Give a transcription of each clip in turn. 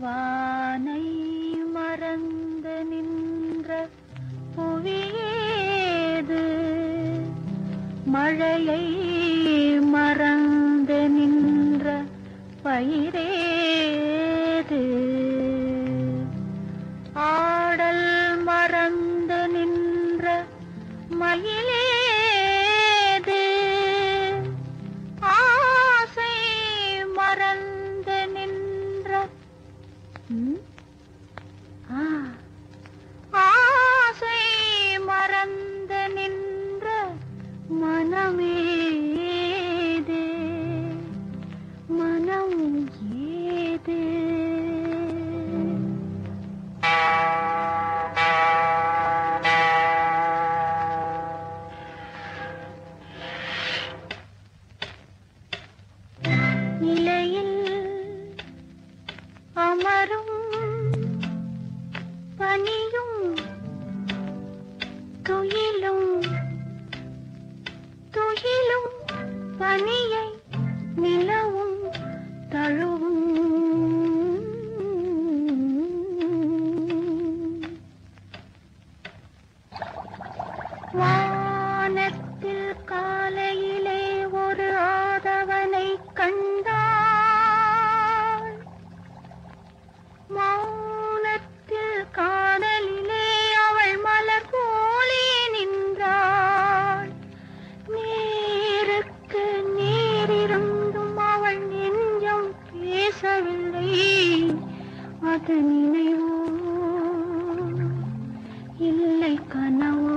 வானை மறந்து நின்ற புவியேது மழையை மறந்து நின்ற பயிரேது. ஆடல் மறந்து நின்ற மயிலே ஆசை மறந்து நின்ற மனமே அமரும் பேசவில்லை அது நினைவோ? இல்லை கனவோ?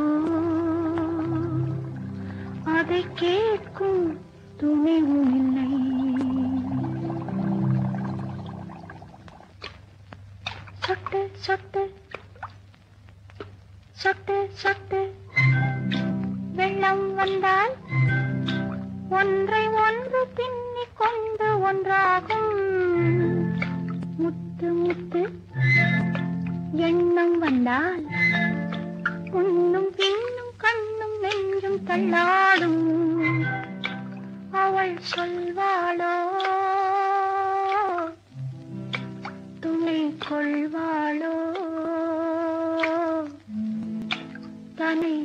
அதை கேட்கும் துணிவும் இல்லை. சொட்டு சொட்டு. சொட்டு சொட்டு. வெள்ளம் வந்தால் ஒன்றை ஒன்று பின்னிக் கொண்டு ஒன்றாகும். முத்து முத்து எண்ணம் வந்தால் பொன்னும் பின்னும் கண்ணும் நெஞ்சும் தள்ளாடும். அவள் சொல்வாளோ? துணை கொள்வாளோ? தனை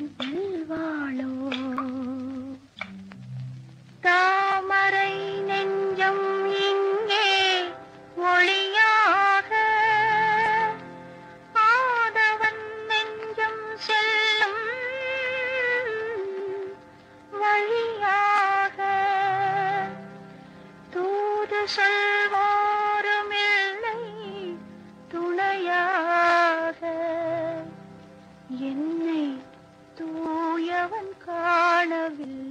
செல்வாரும் இல்லை துணையாக. என்னை தூயவன் காணவில்லை.